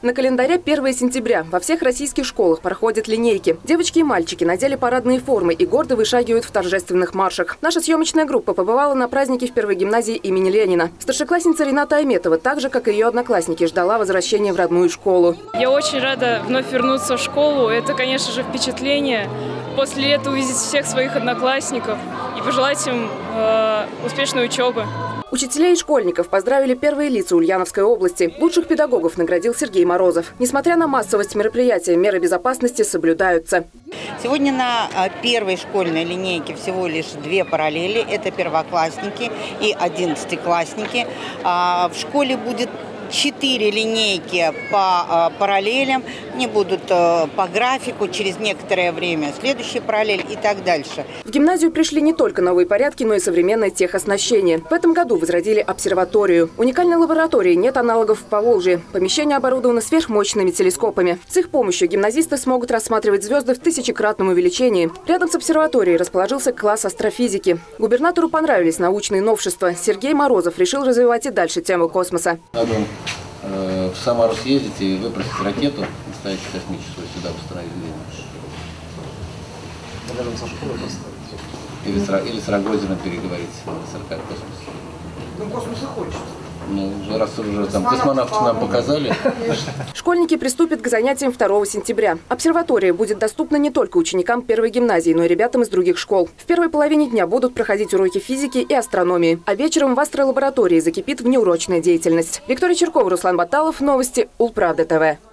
На календаре 1 сентября. Во всех российских школах проходят линейки. Девочки и мальчики надели парадные формы и гордо вышагивают в торжественных маршах. Наша съемочная группа побывала на празднике в первой гимназии имени Ленина. Старшеклассница Рената Айметова, так же, как и ее одноклассники, ждала возвращения в родную школу. Я очень рада вновь вернуться в школу. Это, конечно же, впечатление. После лета увидеть всех своих одноклассников и пожелать им э, успешной учебы. Учителей и школьников поздравили первые лица Ульяновской области. Лучших педагогов наградил Сергей Морозов. Несмотря на массовость мероприятия, меры безопасности соблюдаются. Сегодня на а, первой школьной линейке всего лишь две параллели. Это первоклассники и одиннадцатиклассники. А, в школе будет четыре линейки по э, параллелям, они будут э, по графику через некоторое время, следующая параллель и так дальше. В гимназию пришли не только новые порядки, но и современное техоснащение. В этом году возродили обсерваторию. Уникальной лаборатории нет аналогов в Поволжье. Помещение оборудовано сверхмощными телескопами. С их помощью гимназисты смогут рассматривать звезды в тысячекратном увеличении. Рядом с обсерваторией расположился класс астрофизики. Губернатору понравились научные новшества. Сергей Морозов решил развивать и дальше тему космоса. Надо в Самару съездить и выпросить ракету, настоящую космическую, сюда установить поставить. Или с, или с Рогозиным переговорить с Роскосмос. Ну, космоса хочется. Ну, раз уже там космонавты нам показали, Школьники приступят к занятиям 2 сентября. Обсерватория будет доступна не только ученикам первой гимназии, но и ребятам из других школ. В первой половине дня будут проходить уроки физики и астрономии. А вечером в астролаборатории закипит внеурочная деятельность. Виктория Черкова, Руслан Баталов. Новости Улправда ТВ.